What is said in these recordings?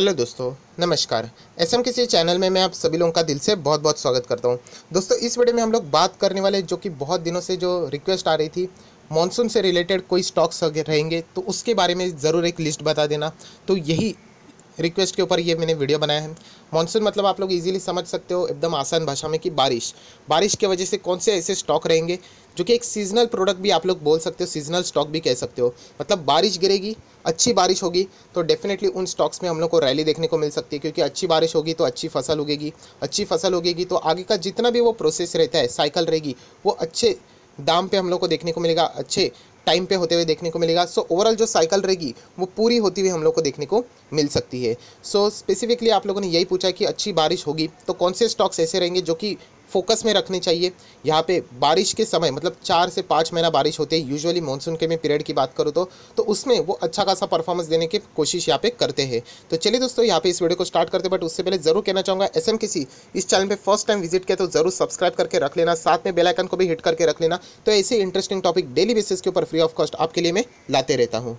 Hello दोस्तों, नमस्कार। S M किसी चैनल में मैं आप सभी लोगों का दिल से बहुत बहुत स्वागत करता हूँ। दोस्तों, इस वीडियो में हम लोग बात करने वाले जो कि बहुत दिनों से जो रिक्वेस्ट आ रही थी मॉनसून से रिलेटेड कोई स्टॉक्स रहेंगे तो उसके बारे में ज़रूर एक लिस्ट बता देना। तो यही रिक्वेस्ट के ऊपर ये मैंने वीडियो बनाया है। मानसून मतलब आप लोग इजीली समझ सकते हो, एकदम आसान भाषा में कि बारिश। बारिश की वजह से कौन से ऐसे स्टॉक रहेंगे, जो कि एक सीजनल प्रोडक्ट भी आप लोग बोल सकते हो सीजनल स्टॉक भी कह सकते हो। मतलब बारिश गिरेगी अच्छी बारिश होगी तो डेफिनेटली उन स्टॉक्स में हम लोग को रैली देखने को मिल सकती है क्योंकि अच्छी बारिश होगी तो अच्छी फ़सल उगेगी। अच्छी फ़सल उगेगी तो आगे का जितना भी वो प्रोसेस रहता है साइकिल रहेगी वो अच्छे दाम पे हम लोग को देखने को मिलेगा अच्छे टाइम पे होते हुए देखने को मिलेगा। सो ओवरऑल जो साइकिल रहेगी वो पूरी होती हुई हम लोग को देखने को मिल सकती है। सो so, स्पेसिफिकली आप लोगों ने यही पूछा कि अच्छी बारिश होगी तो कौन से स्टॉक्स ऐसे रहेंगे जो कि फोकस में रखनी चाहिए। यहाँ पे बारिश के समय मतलब चार से पाँच महीना बारिश होते हैं यूजुअली मानसून के मैं पीरियड की बात करूँ तो तो उसमें वो अच्छा खासा परफॉर्मेंस देने की कोशिश यहाँ पे करते हैं। तो चलिए दोस्तों, यहाँ पे इस वीडियो को स्टार्ट करते हैं बट उससे पहले ज़रूर कहना चाहूँगा एस एम इस चैनल पर फ़र्स्ट टाइम विज़िट किया तो ज़रूर सब्सक्राइब करके रख लेना, साथ में बेलाइकन को भी हिट करके रख लेना। तो ऐसे इंटरेस्टिंग टॉपिक डेली बेसिस के ऊपर फ्री ऑफ़ कॉस्ट आपके लिए मैं लाते रहता हूँ।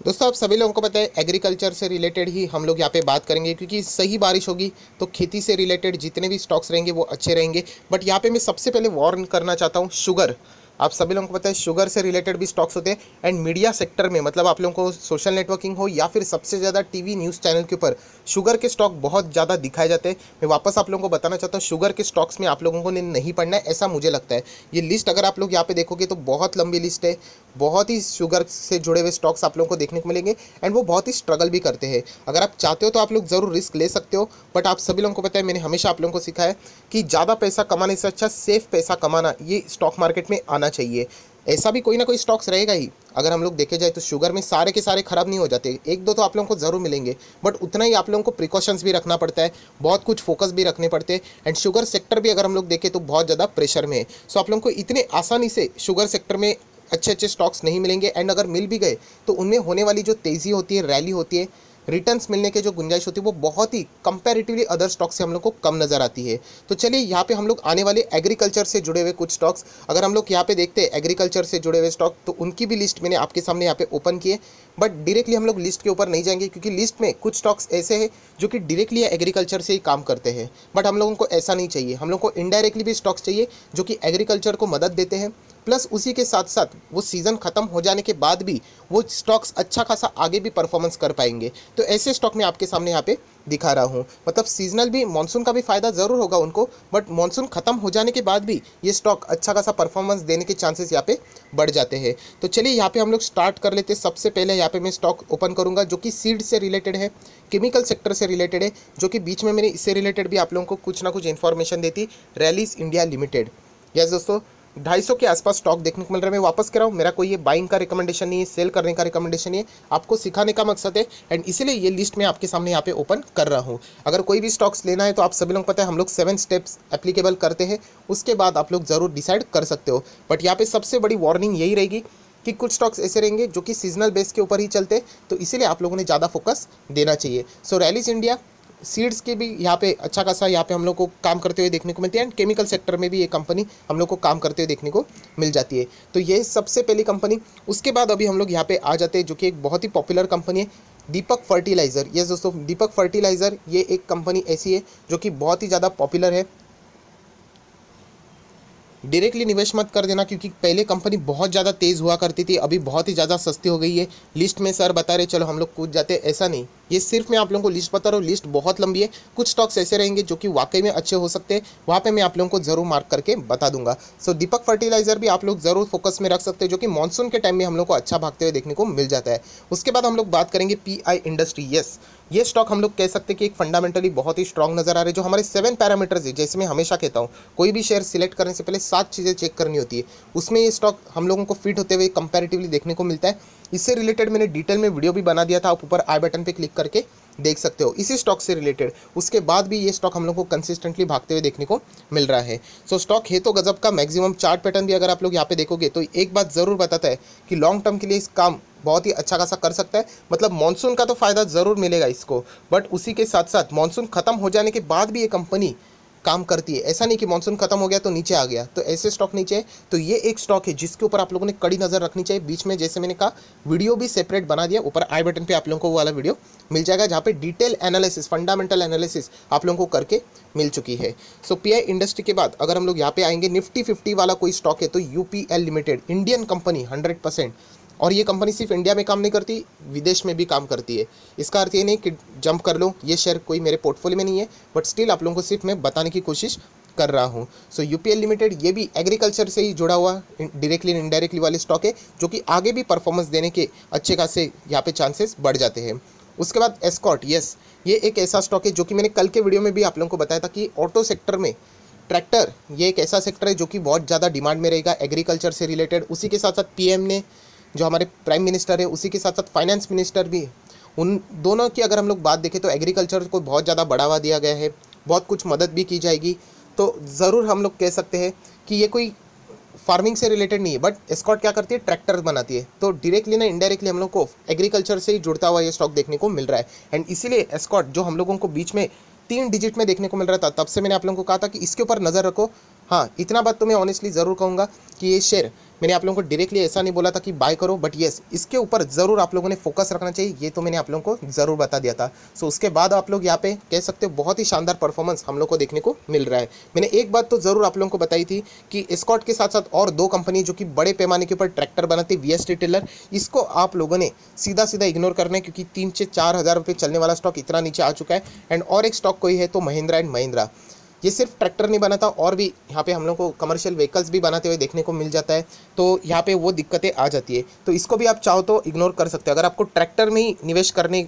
दोस्तों, आप सभी लोगों को पता है एग्रीकल्चर से रिलेटेड ही हम लोग यहाँ पे बात करेंगे, क्योंकि सही बारिश होगी तो खेती से रिलेटेड जितने भी स्टॉक्स रहेंगे, वो अच्छे रहेंगे। बट यहाँ पे मैं सबसे पहले वार्न करना चाहता हूँ शुगर आप सभी लोगों को पता है शुगर से रिलेटेड भी स्टॉक्स होते हैं एंड मीडिया सेक्टर में मतलब आप लोगों को सोशल नेटवर्किंग हो या फिर सबसे ज़्यादा टीवी न्यूज़ चैनल के ऊपर शुगर के स्टॉक बहुत ज़्यादा दिखाए जाते हैं। मैं वापस आप लोगों को बताना चाहता हूँ शुगर के स्टॉक्स में आप लोगों को नहीं पढ़ना है, ऐसा मुझे लगता है। ये लिस्ट अगर आप लोग यहाँ पे देखोगे तो बहुत लंबी लिस्ट है, बहुत ही शुगर से जुड़े हुए स्टॉक्स आप लोगों को देखने को मिलेंगे एंड वो बहुत ही स्ट्रगल भी करते हैं। अगर आप चाहते हो तो आप लोग ज़रूर रिस्क ले सकते हो बट आप सभी लोगों को पता है, मैंने हमेशा आप लोगों को सिखाया कि ज़्यादा पैसा कमाने से अच्छा सेफ़ पैसा कमाना, ये स्टॉक मार्केट में आना चाहिए। ऐसा भी कोई ना कोई स्टॉक्स रहेगा ही। अगर हम लोग देखे जाए तो शुगर में सारे के सारे खराब नहीं हो जाते। एक दो तो आप लोगों को ज़रूर मिलेंगे। बट उतना ही आप लोगों को प्रिकॉशंस भी रखना पड़ता है। बहुत कुछ फोकस भी रखने पड़ते हैं। एंड शुगर सेक्टर भी अगर हम लोग देखें तो बहुत ज़्यादा प्रेशर में है। सो आप लोगों को इतने आसानी से शुगर सेक्टर में अच्छे अच्छे स्टॉक्स नहीं मिलेंगे। एंड अगर मिल भी गए तो उनमें होने वाली जो तेज़ी होती है रैली होती है रिटर्न्स मिलने के जो गुंजाइश होती है, वो बहुत ही कंपैरेटिवली अदर स्टॉक से हम लोग को कम नज़र आती है। तो चलिए, यहाँ पे हम लोग आने वाले एग्रीकल्चर से जुड़े हुए कुछ स्टॉक्स अगर हम लोग यहाँ पे देखते हैं एग्रीकल्चर से जुड़े हुए स्टॉक तो उनकी भी लिस्ट मैंने आपके सामने यहाँ पे ओपन किए बट डायरेक्टली हम लोग लिस्ट के ऊपर नहीं जाएँगे, क्योंकि लिस्ट में कुछ स्टॉक्स ऐसे हैं जो कि डायरेक्टली एग्रीकल्चर से ही काम करते हैं। बट हम लोगों को ऐसा नहीं चाहिए। हम लोग को इनडायरेक्टली भी स्टॉक्स चाहिए, जो कि एग्रीकल्चर को मदद देते हैं। प्लस उसी के साथ साथ वो सीज़न ख़त्म हो जाने के बाद भी वो स्टॉक्स अच्छा खासा आगे भी परफॉर्मेंस कर पाएँगे। तो ऐसे स्टॉक मैं आपके सामने यहाँ पे दिखा रहा हूँ। मतलब सीजनल भी मानसून का भी फ़ायदा ज़रूर होगा उनको बट मानसून ख़त्म हो जाने के बाद भी ये स्टॉक अच्छा खासा परफॉर्मेंस देने के चांसेस यहाँ पे बढ़ जाते हैं। तो चलिए यहाँ पे हम लोग स्टार्ट कर लेते हैं। सबसे पहले यहाँ पे मैं स्टॉक ओपन करूँगा, जो कि सीड से रिलेटेड है केमिकल सेक्टर से रिलेटेड है, जो कि बीच में मैंने इससे रिलेटेड भी आप लोगों को कुछ ना कुछ इन्फॉर्मेशन देती रैलीस इंडिया लिमिटेड यस दोस्तों ढाई सौ के आसपास स्टॉक देखने को मिल रहा है। मैं वापस कर रहा हूँ, मेरा कोई ये बाइंग का रिकमेंडेशन नहीं है सेल करने का रिकमेंडेशन नहीं है। आपको सिखाने का मकसद है एंड इसीलिए ये लिस्ट मैं आपके सामने यहाँ पे ओपन कर रहा हूँ। अगर कोई भी स्टॉक्स लेना है तो आप सभी लोग पता है, हम लोग सेवन स्टेप्स एप्लीकेबल करते हैं। उसके बाद आप लोग ज़रूर डिसाइड कर सकते हो। बट यहाँ पे सबसे बड़ी वार्निंग यही रहेगी कि कुछ स्टॉक्स ऐसे रहेंगे जो कि सीजनल बेस के ऊपर ही चलते तो इसीलिए आप लोगों ने ज़्यादा फोकस देना चाहिए। सो रैलीज इंडिया सीड्स के भी यहाँ पे अच्छा खासा यहाँ पे हम लोग को काम करते हुए देखने को मिलती है एंड केमिकल सेक्टर में भी ये कंपनी हम लोग को काम करते हुए देखने को मिल जाती है। तो ये सबसे पहली कंपनी उसके बाद अभी हम लोग यहाँ पे आ जाते हैं जो कि एक बहुत ही पॉपुलर कंपनी है दीपक फर्टिलाइज़र ये दोस्तों दीपक फर्टिलाइज़र ये एक कंपनी ऐसी है जो कि बहुत ही ज़्यादा पॉपुलर है। डायरेक्टली निवेश मत कर देना क्योंकि पहले कंपनी बहुत ज़्यादा तेज़ हुआ करती थी, अभी बहुत ही ज़्यादा सस्ती हो गई है। लिस्ट में सर बता रहे, चलो, हम लोग कूद जाते ऐसा नहीं। ये सिर्फ़ मैं आप लोगों को लिस्ट बता रहा हूँ लिस्ट बहुत लंबी है। कुछ स्टॉक्स ऐसे रहेंगे जो कि वाकई में अच्छे हो सकते हैं। वहाँ पे मैं आप लोगों को ज़रूर मार्क करके बता दूँगा। सो दीपक फर्टिलाइज़र भी आप लोग ज़रूर फोकस में रख सकते हैं, जो कि मानसून के टाइम में हम लोग को अच्छा भागते हुए देखने को मिल जाता है। उसके बाद हम लोग बात करेंगे पी इंडस्ट्री यस ये स्टॉक हम लोग कह सकते हैं कि एक फंडामेंटली बहुत ही स्ट्रॉन्ग नज़र आ रहे हैं, जो हमारे सेवन पैरामीटर्स है, जैसे मैं हमेशा कहता हूँ। कोई भी शेयर सिलेक्ट करने से पहले सात चीज़ें चेक करनी होती है। उसमें ये स्टॉक हम लोगों को फिट होते हुए कंपेरेटिवली देखने को मिलता है। इससे रिलेटेड मैंने डिटेल में वीडियो भी बना दिया था आप ऊपर आई बटन पर क्लिक करके देख सकते हो। इसी स्टॉक से रिलेटेड उसके बाद भी ये स्टॉक हम लोग को कंसिस्टेंटली भागते हुए देखने को मिल रहा है। सो so, स्टॉक है तो गजब का मैक्सिमम चार्ट पैटर्न भी अगर आप लोग यहाँ पे देखोगे तो एक बात ज़रूर बताता है कि लॉन्ग टर्म के लिए इस काम बहुत ही अच्छा खासा कर सकता है। मतलब मानसून का तो फ़ायदा ज़रूर मिलेगा इसको बट उसी के साथ साथ मानसून ख़त्म हो जाने के बाद भी ये कंपनी काम करती है। ऐसा नहीं कि मानसून खत्म हो गया तो नीचे आ गया तो ऐसे स्टॉक नीचे है तो ये एक स्टॉक है जिसके ऊपर आप लोगों ने कड़ी नज़र रखनी चाहिए। बीच में जैसे मैंने कहा वीडियो भी सेपरेट बना दिया। ऊपर आई बटन पे आप लोगों को वो वाला वीडियो मिल जाएगा, जहाँ पे डिटेल एनालिसिस फंडामेंटल एनालिसिस आप लोगों को करके मिल चुकी है। सो पीआई इंडस्ट्री के बाद अगर हम लोग यहाँ पे आएँगे निफ्टी फिफ्टी वाला कोई स्टॉक है तो UPL limited Indian company hundred और ये कंपनी सिर्फ़ इंडिया में काम नहीं करती, विदेश में भी काम करती है। इसका अर्थ ये नहीं कि जंप कर लो, ये शेयर कोई मेरे पोर्टफोलियो में नहीं है बट स्टिल आप लोगों को सिर्फ़ मैं बताने की कोशिश कर रहा हूँ। सो यूपीएल लिमिटेड ये भी एग्रीकल्चर से ही जुड़ा हुआ डायरेक्टली एंड इनडायरेक्टली वाले स्टॉक है, जो कि आगे भी परफॉर्मेंस देने के अच्छे खासे यहाँ पे चांसेस बढ़ जाते हैं। उसके बाद एस्कॉट यस ये एक ऐसा स्टॉक है जो कि मैंने कल के वीडियो में भी आप लोगों को बताया था कि ऑटो सेक्टर में ट्रैक्टर ये एक ऐसा सेक्टर है जो कि बहुत ज़्यादा डिमांड में रहेगा एग्रीकल्चर से रिलेटेड उसी के साथ साथ पीएम ने जो हमारे प्राइम मिनिस्टर है, उसी के साथ साथ फाइनेंस मिनिस्टर भी है। उन दोनों की अगर हम लोग बात देखें तो एग्रीकल्चर को बहुत ज़्यादा बढ़ावा दिया गया है, बहुत कुछ मदद भी की जाएगी। तो ज़रूर हम लोग कह सकते हैं कि ये कोई फ़ार्मिंग से रिलेटेड नहीं है बट स्कॉट क्या करती है? ट्रैक्टर बनाती है। तो डायरेक्टली ना इनडायरेक्टली हम लोग को एग्रीकल्चर से ही जुड़ता हुआ ये स्टॉक देखने को मिल रहा है। एंड इसीलिए स्कॉट जो हम लोगों को बीच में तीन डिजिट में देखने को मिल रहा था, तब से मैंने आप लोगों को कहा था कि इसके ऊपर नज़र रखो। हाँ इतना बात तो मैं ऑनेस्टली ज़रूर कहूँगा कि ये शेयर मैंने आप लोगों को डायरेक्टली ऐसा नहीं बोला था कि बाय करो बट येस इसके ऊपर ज़रूर आप लोगों ने फोकस रखना चाहिए, ये तो मैंने आप लोगों को ज़रूर बता दिया था। सो उसके बाद आप लोग यहाँ पे कह सकते हो बहुत ही शानदार परफॉर्मेंस हम लोग को देखने को मिल रहा है। मैंने एक बात तो ज़रूर आप लोगों को बताई थी कि स्कॉट के साथ साथ और दो कंपनी जो कि बड़े पैमाने के ऊपर ट्रैक्टर बनाती वी एस टेलर इसको आप लोगों ने सीधा सीधा इग्नोर करना है, क्योंकि तीन से चार हज़ार रुपये चलने वाला स्टॉक इतना नीचे आ चुका है। एंड और एक स्टॉक कोई है तो महिंद्रा एंड महिंद्रा ये सिर्फ़ ट्रैक्टर नहीं बनाता और भी यहाँ पे हम लोग को कमर्शियल व्हीकल्स भी बनाते हुए देखने को मिल जाता है। तो यहाँ पे वो दिक्कतें आ जाती है। तो इसको भी आप चाहो तो इग्नोर कर सकते हो। अगर आपको ट्रैक्टर में ही निवेश करने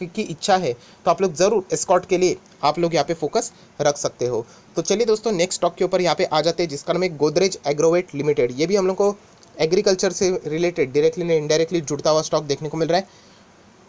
की इच्छा है तो आप लोग ज़रूर स्कॉट के लिए आप लोग यहाँ पे फोकस रख सकते हो। तो चलिए दोस्तों नेक्स्ट स्टॉक के ऊपर यहाँ पे आ जाते हैं, जिसका नाम है गोदरेज एग्रोवेट लिमिटेड। ये भी हम लोग को एग्रीकल्चर से रिलेटेड डायरेक्टली इनडायरेक्टली जुड़ता हुआ स्टॉक देखने को मिल रहा है।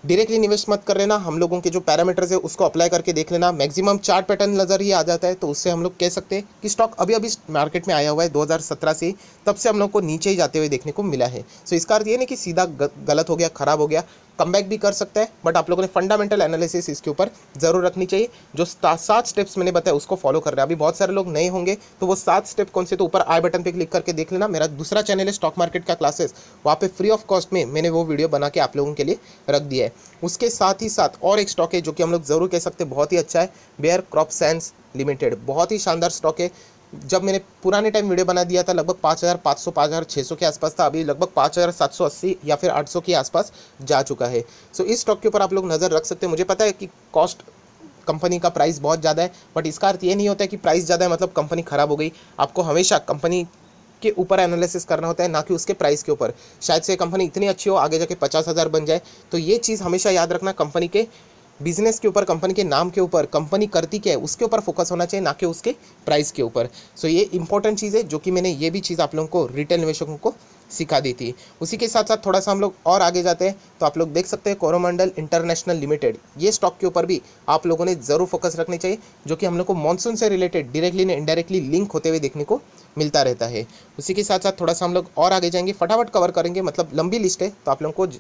डायरेक्टली निवेश मत कर लेना। हम लोगों के जो पैरामीटर्स है, उसको अप्लाई करके देख लेना। मैक्सिमम चार्ट पैटर्न नज़र ही आ जाता है तो उससे हम लोग कह सकते हैं कि स्टॉक अभी अभी मार्केट में आया हुआ है 2017 से। तब से हम लोग को नीचे ही जाते हुए देखने को मिला है। सो इसका अर्थ ये नहीं कि सीधा गलत हो गया, ख़राब हो गया। कम भी कर सकता है बट आप लोगों ने फंडामेंटल एनालिसिस इसके ऊपर ज़रूर रखनी चाहिए। जो सात स्टेप्स मैंने बताया उसको फॉलो कर रहे हैं। अभी बहुत सारे लोग नए होंगे तो वो सात स्टेप कौन से तो ऊपर आई बटन पे क्लिक करके देख लेना। मेरा दूसरा चैनल है स्टॉक मार्केट का क्लासेस वहाँ पे फ्री ऑफ़ कॉस्ट में मैंने वो वीडियो बना के आप लोगों के लिए रख दिया है। उसके साथ ही साथ और एक स्टॉक है, जो कि हम लोग ज़रूर कह सकते हैं, बहुत ही अच्छा है बेयर क्रॉप साइंस लिमिटेड बहुत ही शानदार स्टॉक है। जब मैंने पुराने टाइम वीडियो बना दिया था, लगभग पाँच हज़ार पाँच सौ, पाँच हज़ार छः सौ के आसपास था, अभी लगभग पाँच हज़ार सात सौ अस्सी या फिर आठ सौ के आसपास जा चुका है। सो इस स्टॉक के ऊपर आप लोग नज़र रख सकते हैं। मुझे पता है कि कॉस्ट कंपनी का प्राइस बहुत ज़्यादा है बट इसका अर्थ ये नहीं होता है कि प्राइस ज़्यादा है मतलब कंपनी ख़राब हो गई। आपको हमेशा कंपनी के ऊपर एनालिसिस करना होता है, ना कि उसके प्राइस के ऊपर। शायद से कंपनी इतनी अच्छी हो, आगे जाके पचास हज़ार बन जाए। तो ये चीज़ हमेशा याद रखना कंपनी के बिज़नेस के ऊपर कंपनी के नाम के ऊपर कंपनी करती क्या है उसके ऊपर फोकस होना चाहिए ना कि उसके प्राइस के ऊपर। सो so, ये इंपॉर्टेंट चीज़ है जो कि मैंने ये भी चीज़ आप लोगों को रिटेल निवेशकों को सिखा दी थी। उसी के साथ साथ थोड़ा सा हम लोग और आगे जाते हैं तो आप लोग देख सकते हैं कोरोमंडल इंटरनेशनल लिमिटेड ये स्टॉक के ऊपर भी आप लोगों ने ज़रूर फोकस रखनी चाहिए जो कि हम लोग को मानसून से रिलेटेड डायरेक्टली ने इनडायरेक्टली लिंक होते हुए देखने को मिलता रहता है। उसी के साथ साथ थोड़ा सा हम लोग और आगे जाएँगे फटाफट कवर करेंगे मतलब लंबी लिस्ट है तो आप लोगों को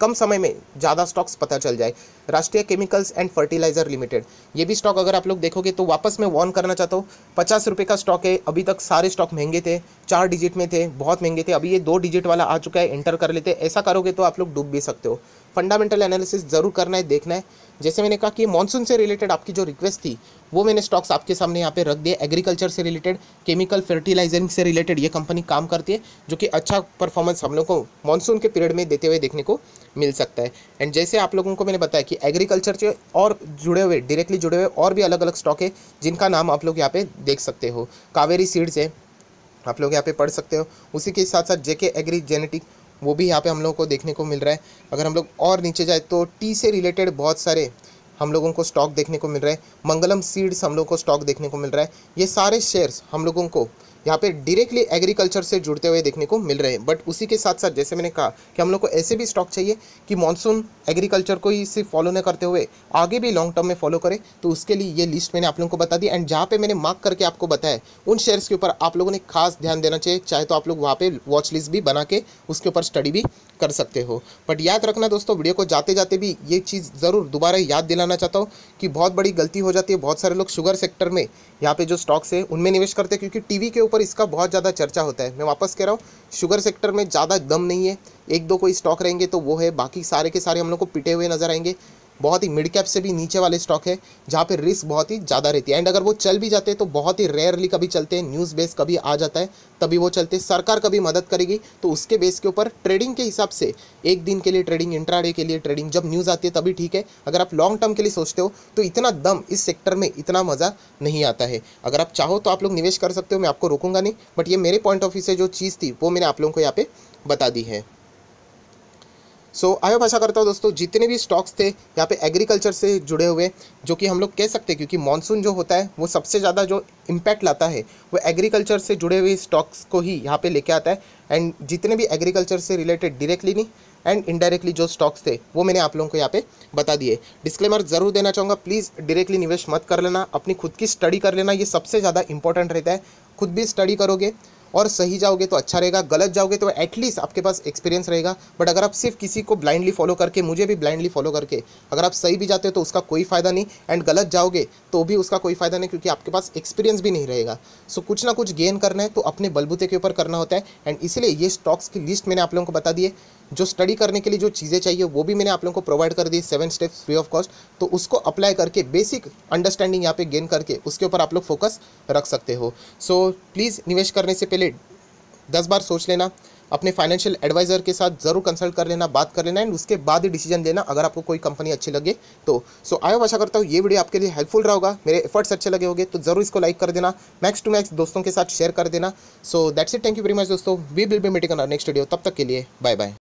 कम समय में ज़्यादा स्टॉक्स पता चल जाए। राष्ट्रीय केमिकल्स एंड फर्टिलाइज़र लिमिटेड ये भी स्टॉक अगर आप लोग देखोगे तो वापस मैं वॉर्न करना चाहता हूँ, पचास रुपये का स्टॉक है, अभी तक सारे स्टॉक महँगे थे, चार डिजिट में थे, बहुत महँगे थे, अभी ये दो डिजिट वाला आ चुका है एंटर कर लेते ऐसा करोगे तो आप लोग डूब भी सकते हो। फंडामेंटल एनालिसिस ज़रूर करना है, देखना है। जैसे मैंने कहा कि मानसून से रिलेटेड आपकी जो रिक्वेस्ट थी, वो मैंने स्टॉक्स आपके सामने यहाँ पे रख दिए। एग्रीकल्चर से रिलेटेड केमिकल फर्टिलाइजरिंग से रिलेटेड ये कंपनी काम करती है, जो कि अच्छा परफॉर्मेंस हम लोग को मानसून के पीरियड में देते हुए देखने को मिल सकता है। एंड जैसे आप लोगों को मैंने बताया कि एग्रीकल्चर से और जुड़े हुए डायरेक्टली जुड़े हुए और भी अलग अलग स्टॉक है, जिनका नाम आप लोग यहाँ पे देख सकते हो। कावेरी सीड्स है, आप लोग यहाँ पे पढ़ सकते हो। उसी के साथ साथ जेके एग्री जेनेटिक वो भी यहाँ पे हम लोगों को देखने को मिल रहा है। अगर हम लोग और नीचे जाए तो टी से रिलेटेड बहुत सारे हम लोगों को स्टॉक देखने को मिल रहा है। मंगलम सीड्स हम लोगों को स्टॉक देखने को मिल रहा है। ये सारे शेयर्स हम लोगों को यहाँ पे डायरेक्टली एग्रीकल्चर से जुड़ते हुए देखने को मिल रहे हैं। बट उसी के साथ साथ जैसे मैंने कहा कि हम लोग को ऐसे भी स्टॉक चाहिए कि मानसून एग्रीकल्चर को ही सिर्फ़ फॉलो न करते हुए आगे भी लॉन्ग टर्म में फॉलो करें। तो उसके लिए ये लिस्ट मैंने आप लोगों को बता दी। एंड जहाँ पे मैंने मार्क करके आपको बताया, उन शेयर्स के ऊपर आप लोगों ने खास ध्यान देना चाहिए। चाहे तो आप लोग वहाँ पे वॉच लिस्ट भी बना के उसके ऊपर स्टडी भी कर सकते हो। बट याद रखना दोस्तों वीडियो को जाते जाते भी ये चीज़ ज़रूर दोबारा याद दिलाना चाहता हूँ कि बहुत बड़ी गलती हो जाती है। बहुत सारे लोग शुगर सेक्टर में यहाँ पे जो स्टॉक्स है, उनमें निवेश करते हैं। क्योंकि टीवी के ऊपर इसका बहुत ज़्यादा चर्चा होता है। मैं वापस कह रहा हूँ, शुगर सेक्टर में ज़्यादा दम नहीं है। एक दो कोई स्टॉक रहेंगे तो वो है, बाकी सारे के सारे हम लोग को पिटे हुए नज़र आएँगे। बहुत ही मिड कैप से भी नीचे वाले स्टॉक है, जहाँ पे रिस्क बहुत ही ज़्यादा रहती है। एंड अगर वो चल भी जाते हैं तो बहुत ही रेयरली कभी चलते हैं न्यूज़ बेस कभी आ जाता है, तभी वो चलते हैं। सरकार कभी मदद करेगी तो उसके बेस के ऊपर ट्रेडिंग के हिसाब से, एक दिन के लिए ट्रेडिंग इंट्राडे के लिए ट्रेडिंग जब न्यूज़ आती है, तभी ठीक है। अगर आप लॉन्ग टर्म के लिए सोचते हो तो इतना दम इस सेक्टर में इतना मज़ा नहीं आता है। अगर आप चाहो तो आप लोग निवेश कर सकते हो, मैं आपको रोकूँगा नहीं बट ये मेरे पॉइंट ऑफ़ व्यू से जो चीज़ थी, वो मैंने आप लोगों को यहाँ पे बता दी है। सो so, आयो भाषा करता हूँ दोस्तों जितने भी स्टॉक्स थे यहाँ पे एग्रीकल्चर से जुड़े हुए जो कि हम लोग कह सकते हैं क्योंकि मानसून जो होता है वो सबसे ज़्यादा जो इम्पैक्ट लाता है वो एग्रीकल्चर से जुड़े हुए स्टॉक्स को ही यहाँ पे लेके आता है। एंड जितने भी एग्रीकल्चर से रिलेटेड डायरेक्टली नहीं एंड इनडायरेक्टली जो स्टॉक्स थे वो मैंने आप लोगों को यहाँ पे बता दिए। डिस्क्लेमर ज़रूर देना चाहूँगा प्लीज़ डायरेक्टली निवेश मत कर लेना अपनी खुद की स्टडी कर लेना ये सबसे ज़्यादा इंपॉर्टेंट रहता है। खुद भी स्टडी करोगे और सही जाओगे तो अच्छा रहेगा, गलत जाओगे तो एटलीस्ट आपके पास एक्सपीरियंस रहेगा। बट अगर आप सिर्फ़ किसी को ब्लाइंडली फॉलो करके, मुझे भी ब्लाइंडली फॉलो करके, अगर आप सही भी जाते हो तो उसका कोई फ़ायदा नहीं एंड गलत जाओगे तो भी उसका कोई फ़ायदा नहीं, क्योंकि आपके पास एक्सपीरियंस भी नहीं रहेगा। सो कुछ ना कुछ गेन करना है तो अपने बलबूते के ऊपर करना होता है। एंड इसलिए ये स्टॉक्स की लिस्ट मैंने आप लोगों को बता दी है। जो स्टडी करने के लिए जो चीज़ें चाहिए वो भी मैंने आप लोगों को प्रोवाइड कर दी seven steps free of cost तो उसको अप्लाई करके बेसिक अंडरस्टैंडिंग यहाँ पे गेन करके उसके ऊपर आप लोग फोकस रख सकते हो। सो so, प्लीज़ निवेश करने से पहले दस बार सोच लेना अपने फाइनेंशियल एडवाइज़र के साथ ज़रूर कंसल्ट कर लेना बात कर लेना एंड उसके बाद ही डिसीज़न लेना अगर आपको कोई कंपनी अच्छी लगे तो। सो आयो आशा करता हूँ ये वीडियो आपके लिए हेल्पफुल रहा होगा। मेरे एफर्ट्स अच्छे लगे होंगे तो ज़रूर इसको लाइक कर देना मैक्स टू मैक्स दोस्तों के साथ शेयर कर देना। So that's it thank you very much दोस्तों. We will be meeting next video तब तक के लिए बाय बाय